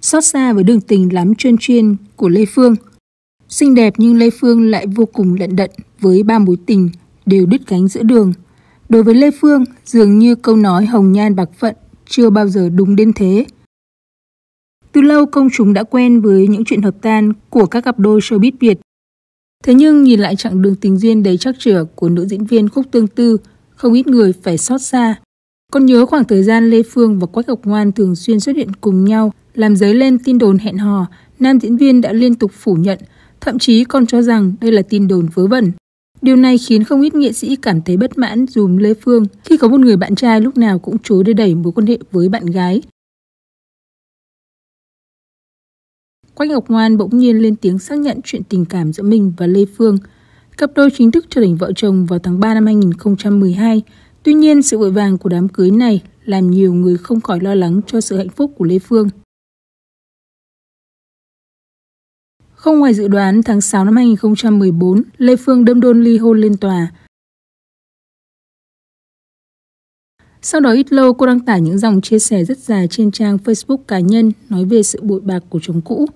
xót xa với đường tình lắm chuyên chuyên của Lê Phương. Xinh đẹp nhưng Lê Phương lại vô cùng lận đận với ba mối tình đều đứt cánh giữa đường. Đối với Lê Phương, dường như câu nói hồng nhan bạc phận chưa bao giờ đúng đến thế. Từ lâu công chúng đã quen với những chuyện hợp tan của các cặp đôi showbiz Việt. Thế nhưng nhìn lại chặng đường tình duyên đầy chắc trở của nữ diễn viên Khúc Tương Tư, không ít người phải xót xa. Còn nhớ khoảng thời gian Lê Phương và Quách Ngọc Ngoan thường xuyên xuất hiện cùng nhau, làm dấy lên tin đồn hẹn hò, nam diễn viên đã liên tục phủ nhận, thậm chí còn cho rằng đây là tin đồn vớ vẩn. Điều này khiến không ít nghệ sĩ cảm thấy bất mãn dùm Lê Phương khi có một người bạn trai lúc nào cũng chối đưa đẩy mối quan hệ với bạn gái. Quách Ngọc Ngoan bỗng nhiên lên tiếng xác nhận chuyện tình cảm giữa mình và Lê Phương. Cặp đôi chính thức trở thành vợ chồng vào tháng 3 năm 2012. Tuy nhiên, sự vội vàng của đám cưới này làm nhiều người không khỏi lo lắng cho sự hạnh phúc của Lê Phương. Không ngoài dự đoán, tháng 6 năm 2014, Lê Phương đâm đơn ly hôn lên tòa. Sau đó ít lâu cô đăng tải những dòng chia sẻ rất dài trên trang Facebook cá nhân nói về sự bội bạc của chồng cũ.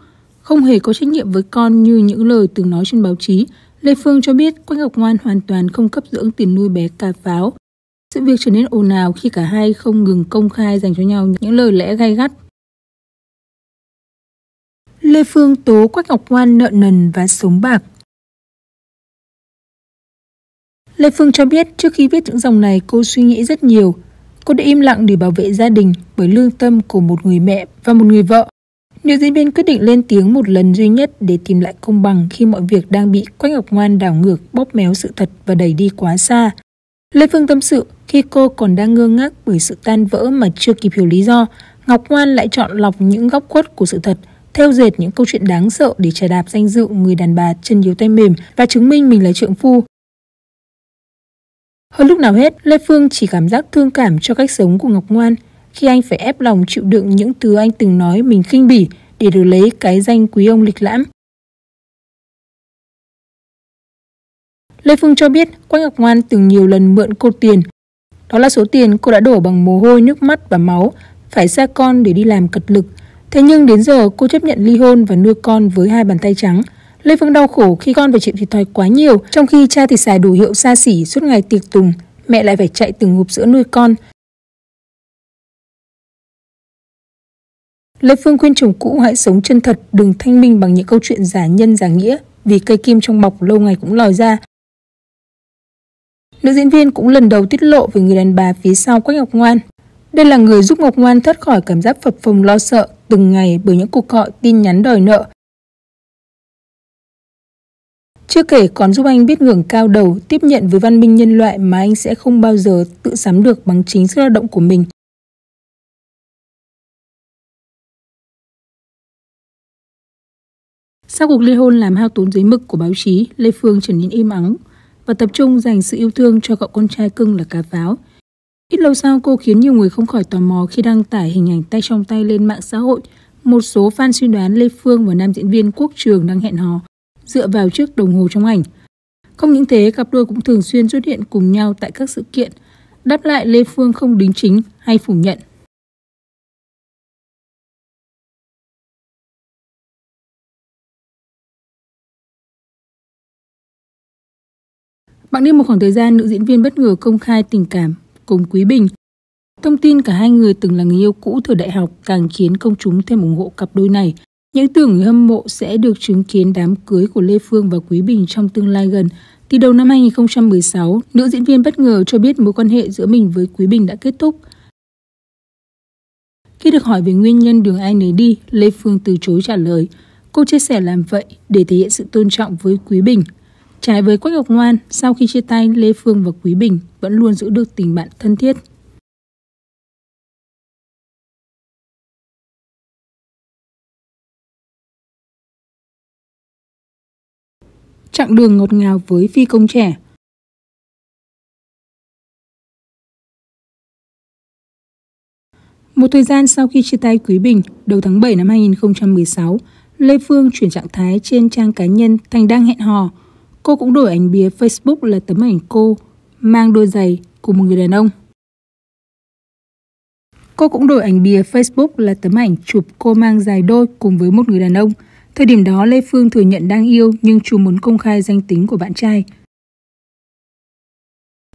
Không hề có trách nhiệm với con như những lời từng nói trên báo chí, Lê Phương cho biết Quách Ngọc Ngoan hoàn toàn không cấp dưỡng tiền nuôi bé cà pháo. Sự việc trở nên ồn ào khi cả hai không ngừng công khai dành cho nhau những lời lẽ gay gắt. Lê Phương tố Quách Ngọc Ngoan nợ nần và sống bạc. Lê Phương cho biết trước khi viết những dòng này cô suy nghĩ rất nhiều. Cô đã im lặng để bảo vệ gia đình bởi lương tâm của một người mẹ và một người vợ. Nữ diễn viên quyết định lên tiếng một lần duy nhất để tìm lại công bằng khi mọi việc đang bị Quách Ngọc Ngoan đảo ngược, bóp méo sự thật và đẩy đi quá xa. Lê Phương tâm sự, khi cô còn đang ngơ ngác bởi sự tan vỡ mà chưa kịp hiểu lý do, Ngọc Ngoan lại chọn lọc những góc khuất của sự thật, theo dệt những câu chuyện đáng sợ để trả đạp danh dự người đàn bà chân yếu tay mềm và chứng minh mình là trượng phu. Hơn lúc nào hết, Lê Phương chỉ cảm giác thương cảm cho cách sống của Ngọc Ngoan khi anh phải ép lòng chịu đựng những thứ anh từng nói mình khinh bỉ để được lấy cái danh quý ông lịch lãm. Lê Phương cho biết Quách Ngọc Ngoan từng nhiều lần mượn cô tiền. Đó là số tiền cô đã đổ bằng mồ hôi, nước mắt và máu, phải xa con để đi làm cật lực. Thế nhưng đến giờ cô chấp nhận ly hôn và nuôi con với hai bàn tay trắng. Lê Phương đau khổ khi con phải chịu thiệt thòi quá nhiều, trong khi cha thì xài đủ hiệu xa xỉ suốt ngày tiệc tùng, mẹ lại phải chạy từng hộp sữa nuôi con. Lê Phương khuyên chồng cũ hãy sống chân thật, đừng thanh minh bằng những câu chuyện giả nhân giả nghĩa, vì cây kim trong bọc lâu ngày cũng lòi ra. Nữ diễn viên cũng lần đầu tiết lộ về người đàn bà phía sau Quách Ngọc Ngoan. Đây là người giúp Ngọc Ngoan thoát khỏi cảm giác phập phồng lo sợ từng ngày bởi những cuộc gọi tin nhắn đòi nợ. Chưa kể còn giúp anh biết ngưỡng cao đầu, tiếp nhận với văn minh nhân loại mà anh sẽ không bao giờ tự sắm được bằng chính sức lao động của mình. Sau cuộc ly hôn làm hao tốn giấy mực của báo chí, Lê Phương trở nên im ắng và tập trung dành sự yêu thương cho cậu con trai cưng là cá pháo. Ít lâu sau, cô khiến nhiều người không khỏi tò mò khi đăng tải hình ảnh tay trong tay lên mạng xã hội. Một số fan suy đoán Lê Phương và nam diễn viên Quốc Trường đang hẹn hò, dựa vào chiếc đồng hồ trong ảnh. Không những thế, cặp đôi cũng thường xuyên xuất hiện cùng nhau tại các sự kiện. Đáp lại Lê Phương không đính chính hay phủ nhận. Bằng đi một khoảng thời gian, nữ diễn viên bất ngờ công khai tình cảm cùng Quý Bình. Thông tin cả hai người từng là người yêu cũ thời đại học càng khiến công chúng thêm ủng hộ cặp đôi này. Những tưởng người hâm mộ sẽ được chứng kiến đám cưới của Lê Phương và Quý Bình trong tương lai gần. Thì đầu năm 2016, nữ diễn viên bất ngờ cho biết mối quan hệ giữa mình với Quý Bình đã kết thúc. Khi được hỏi về nguyên nhân đường ai nấy đi, Lê Phương từ chối trả lời. Cô chia sẻ làm vậy để thể hiện sự tôn trọng với Quý Bình. Trái với Quách Ngọc Ngoan, sau khi chia tay, Lê Phương và Quý Bình vẫn luôn giữ được tình bạn thân thiết. Chặng đường ngọt ngào với phi công trẻ Một thời gian sau khi chia tay Quý Bình, đầu tháng 7 năm 2016, Lê Phương chuyển trạng thái trên trang cá nhân thành đang hẹn hò Cô cũng đổi ảnh bìa Facebook là tấm ảnh cô mang đôi giày của một người đàn ông. Cô cũng đổi ảnh bìa Facebook là tấm ảnh chụp cô mang giày đôi cùng với một người đàn ông. Thời điểm đó Lê Phương thừa nhận đang yêu nhưng chú muốn công khai danh tính của bạn trai.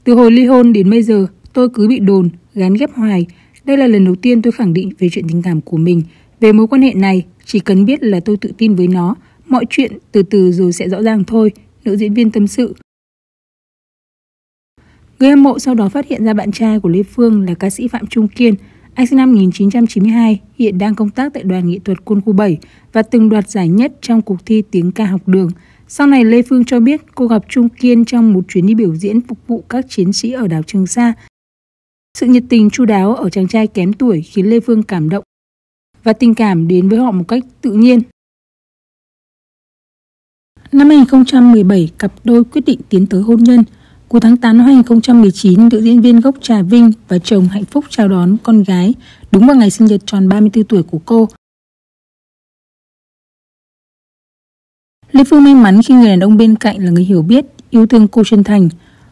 Từ hồi ly hôn đến bây giờ, tôi cứ bị đồn, gán ghép hoài. Đây là lần đầu tiên tôi khẳng định về chuyện tình cảm của mình. Về mối quan hệ này, chỉ cần biết là tôi tự tin với nó, mọi chuyện từ từ rồi sẽ rõ ràng thôi, nữ diễn viên tâm sự. Người hâm mộ sau đó phát hiện ra bạn trai của Lê Phương là ca sĩ Phạm Trung Kiên. Anh sinh năm 1992, hiện đang công tác tại đoàn nghệ thuật quân khu 7 và từng đoạt giải nhất trong cuộc thi tiếng ca học đường. Sau này Lê Phương cho biết cô gặp Trung Kiên trong một chuyến đi biểu diễn phục vụ các chiến sĩ ở đảo Trường Sa. Sự nhiệt tình chu đáo ở chàng trai kém tuổi khiến Lê Phương cảm động và tình cảm đến với họ một cách tự nhiên. Năm 2017, cặp đôi quyết định tiến tới hôn nhân. Cuối tháng 8 năm 2019, nữ diễn viên gốc Trà Vinh và chồng hạnh phúc chào đón con gái đúng vào ngày sinh nhật tròn 34 tuổi của cô. Lê Phương may mắn khi người đàn ông bên cạnh là người hiểu biết, yêu thương cô chân thành.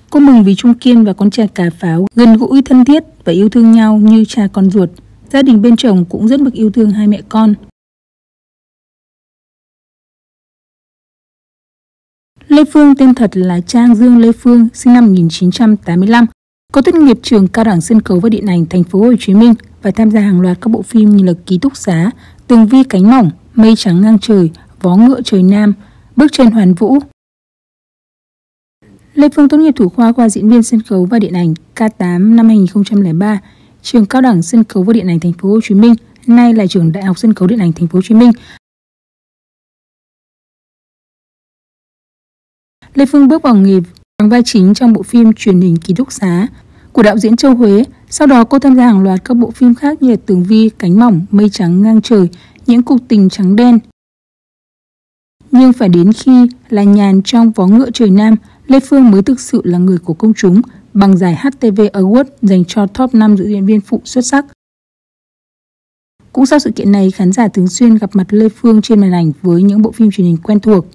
Cô mừng vì Trung Kiên và con trai cà pháo gần gũi thân thiết và yêu thương nhau như cha con ruột. Gia đình bên chồng cũng rất mực yêu thương hai mẹ con. Lê Phương tên thật là Trang Dương Lê Phương, sinh năm 1985, có tốt nghiệp trường cao đẳng sân khấu và điện ảnh thành phố Hồ Chí Minh và tham gia hàng loạt các bộ phim như là Ký túc xá, Tường vi cánh mỏng, Mây trắng ngang trời, Vó ngựa trời Nam, Bước chân hoàn vũ. Lê Phương tốt nghiệp thủ khoa qua diễn viên sân khấu và điện ảnh K8 năm 2003, trường cao đẳng sân khấu và điện ảnh thành phố Hồ Chí Minh, nay là trường Đại học sân khấu điện ảnh thành phố Hồ Chí Minh Lê Phương bước vào nghề đóng vai chính trong bộ phim truyền hình Ký túc xá của đạo diễn Châu Huế. Sau đó cô tham gia hàng loạt các bộ phim khác như Tường Vi, Cánh mỏng, Mây trắng ngang trời, Những cuộc tình trắng đen. Nhưng phải đến khi là nhàn trong Vó ngựa trời Nam, Lê Phương mới thực sự là người của công chúng bằng giải HTV Award dành cho top 5 diễn viên phụ xuất sắc. Cũng sau sự kiện này, khán giả thường xuyên gặp mặt Lê Phương trên màn ảnh với những bộ phim truyền hình quen thuộc.